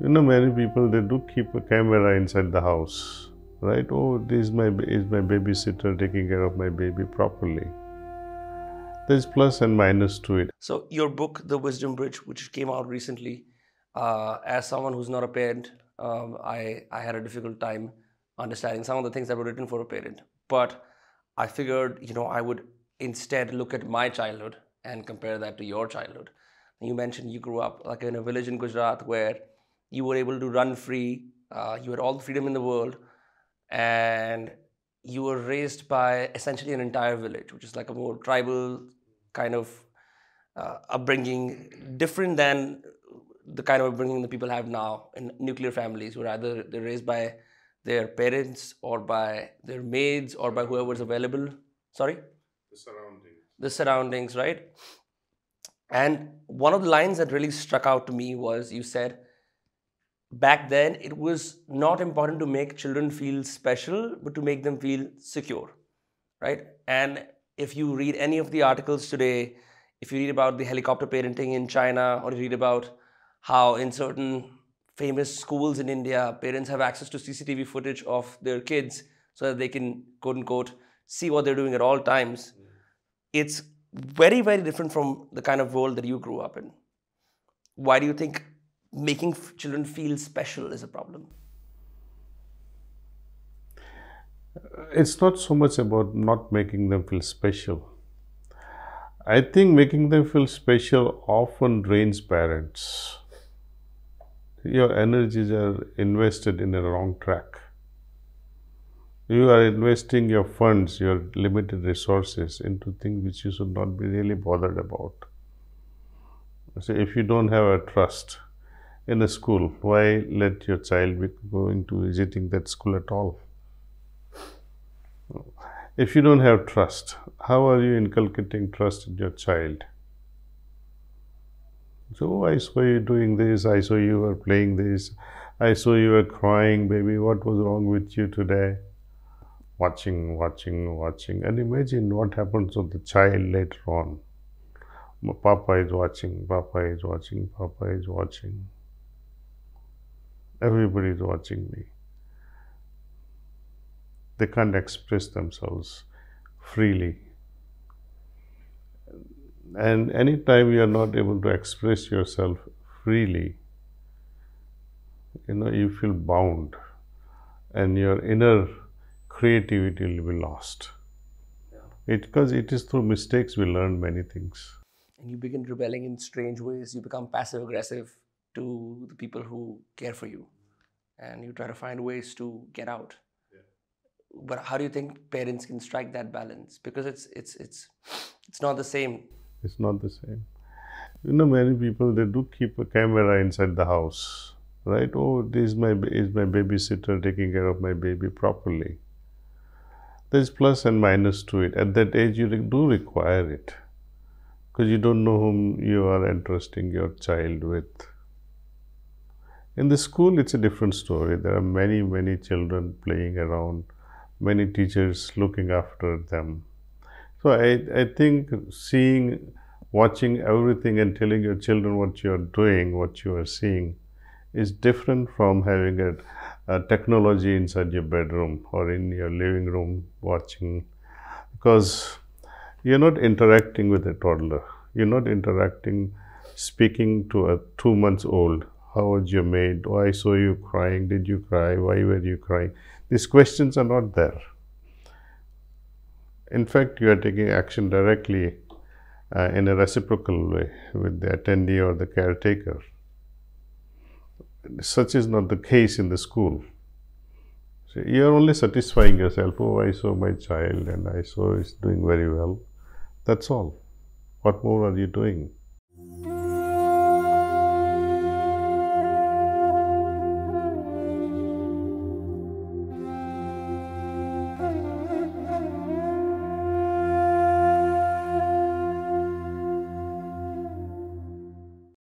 You know, many people they do keep a camera inside the house, right? Oh, this is my is my babysitter taking care of my baby properly. There's plus and minus to it. So your book, The Wisdom Bridge, which came out recently, uh, as someone who's not a parent, um, I I had a difficult time understanding some of the things that were written for a parent. But I figured, you know, I would instead look at my childhood and compare that to your childhood. You mentioned you grew up like in a village in Gujarat where you were able to run free, uh, you had all the freedom in the world, and you were raised by essentially an entire village, which is like a more tribal kind of uh, upbringing, different than the kind of upbringing that people have now in nuclear families, where either they're raised by their parents or by their maids or by whoever's available. Sorry? The surroundings. The surroundings, right? And one of the lines that really struck out to me was you said, back then it was not important to make children feel special but to make them feel secure right? And if you read any of the articles today if you read about the helicopter parenting in china or you read about how in certain famous schools in india parents have access to cctv footage of their kids so that they can quote unquote see what they're doing at all times it's very very different from the kind of world that you grew up in. Why do you think making children feel special is a problem? It's not so much about not making them feel special. I think making them feel special often drains parents. Your energies are invested in a wrong track. You are investing your funds, your limited resources into things which you should not be really bothered about. So, if you don't have a trust, in a school, why let your child be going to visiting that school at all? If you don't have trust, how are you inculcating trust in your child? So, oh, I saw you doing this, I saw you were playing this, I saw you were crying, baby, what was wrong with you today? Watching, watching, watching, and imagine what happens to the child later on. Papa is watching, Papa is watching, Papa is watching. Everybody is watching me. They can't express themselves freely. And anytime you are not able to express yourself freely, you know, you feel bound and your inner creativity will be lost. It, because it is through mistakes we learn many things. And you begin rebelling in strange ways. You become passive aggressive to the people who care for you. And you try to find ways to get out. Yeah. but how do you think parents can strike that balance? Because it's it's it's it's not the same. It's not the same. You know many people they do keep a camera inside the house right? Oh this is my is my babysitter taking care of my baby properly. There's plus and minus to it. At that age you do require it. Because you don't know whom you are entrusting your child with in the school, it's a different story. There are many, many children playing around, many teachers looking after them. So I, I think seeing, watching everything and telling your children what you are doing, what you are seeing, is different from having a, a technology inside your bedroom or in your living room watching, because you're not interacting with a toddler. You're not interacting, speaking to a two months old how was your maid? Oh, I saw you crying. Did you cry? Why were you crying? These questions are not there. In fact, you are taking action directly uh, in a reciprocal way with the attendee or the caretaker. Such is not the case in the school. So you are only satisfying yourself. Oh, I saw my child and I saw he's doing very well. That's all. What more are you doing?